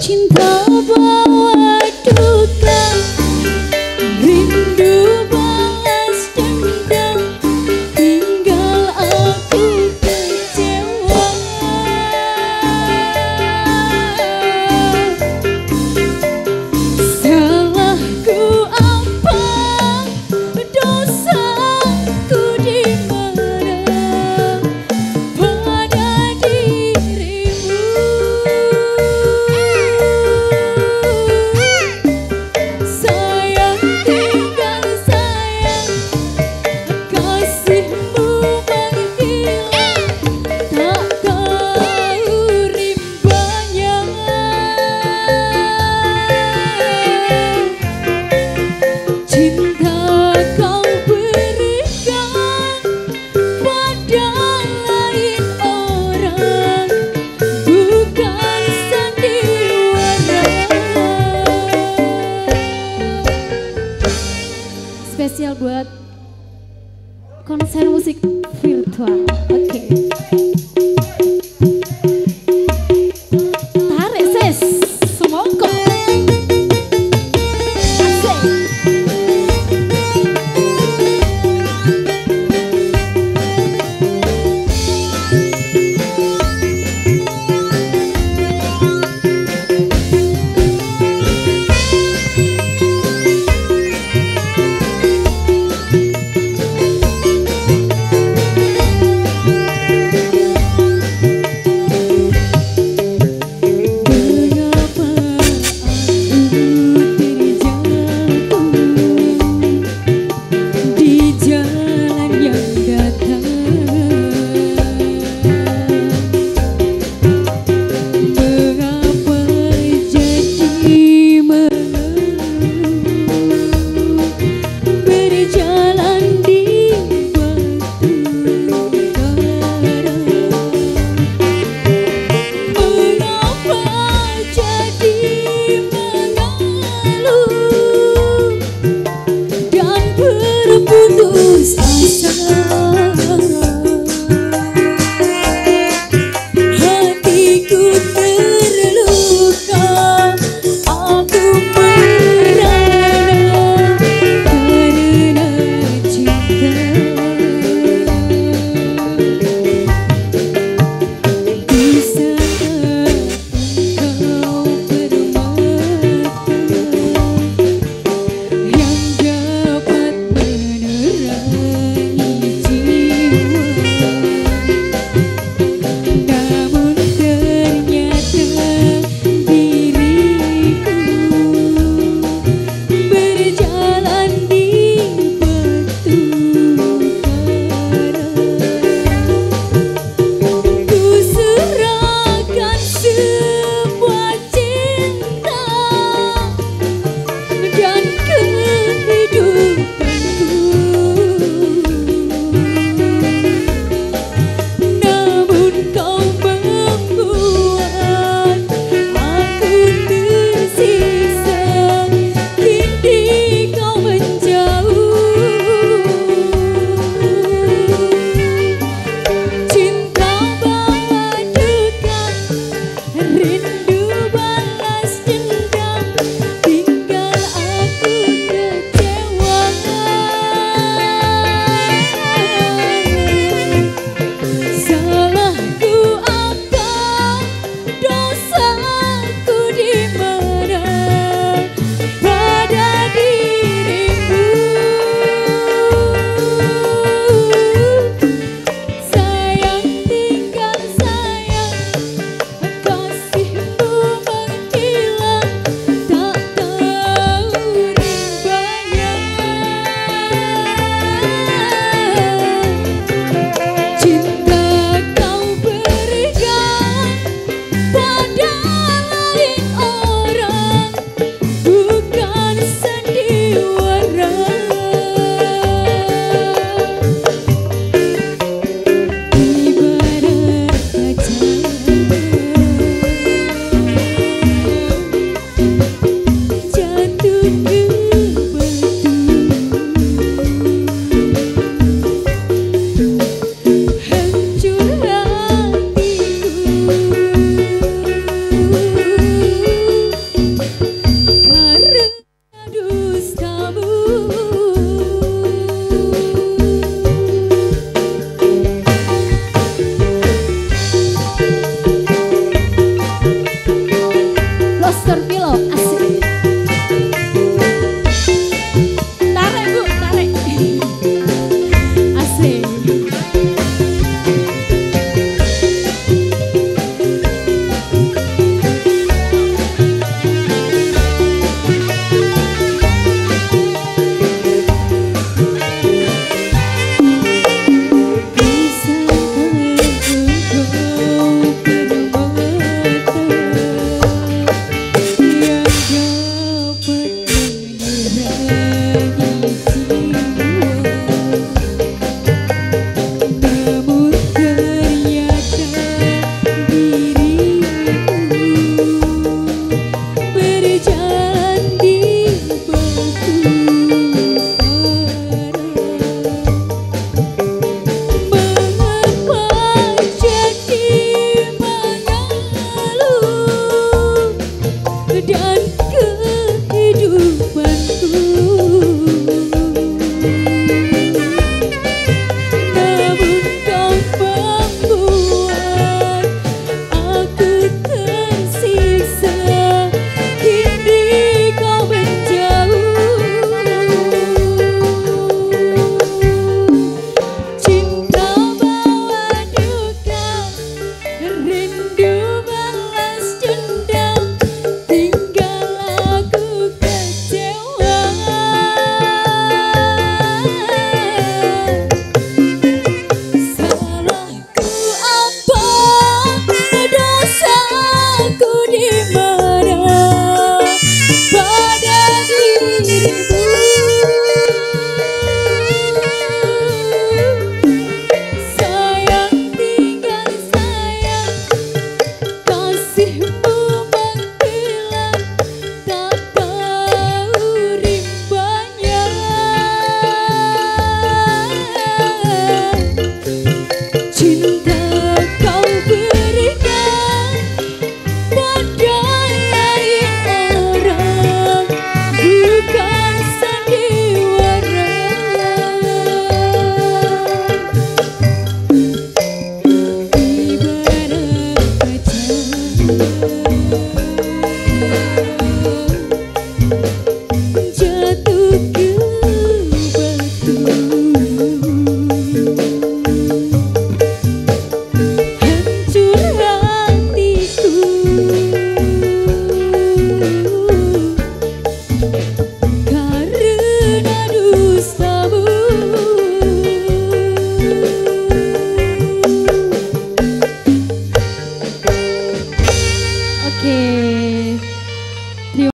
te. buat konser